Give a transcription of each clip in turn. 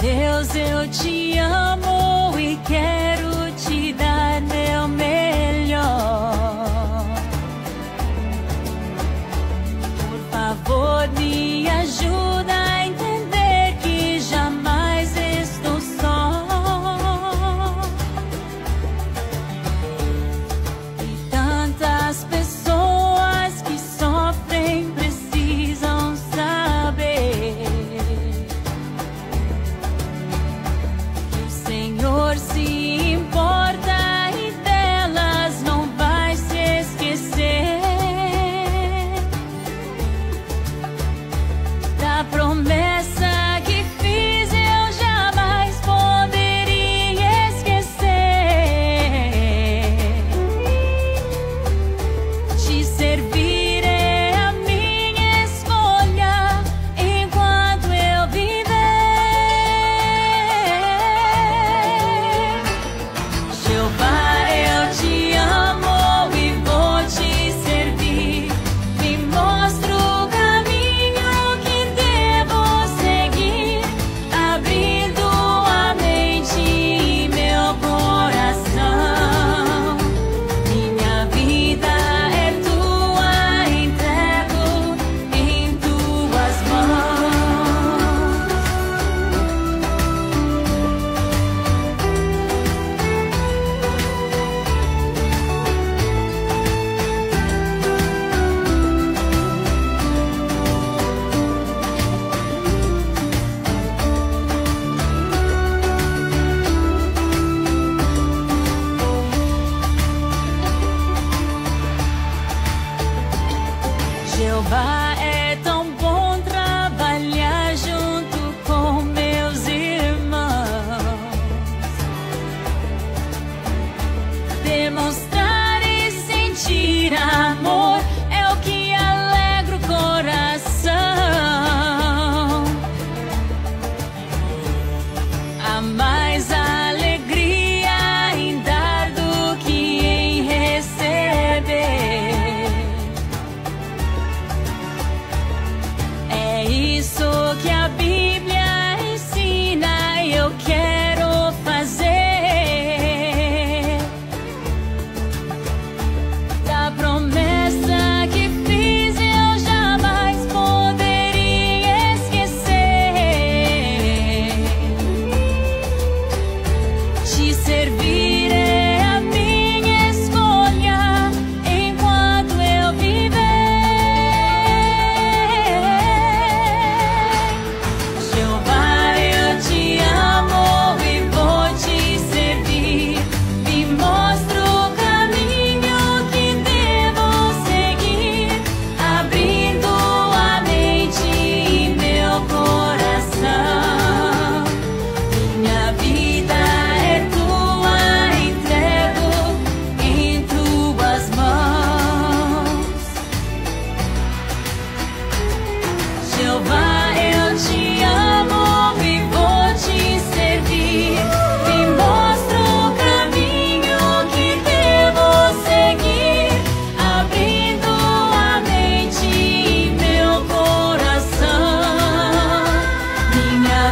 Deus, eu te amo e quero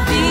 be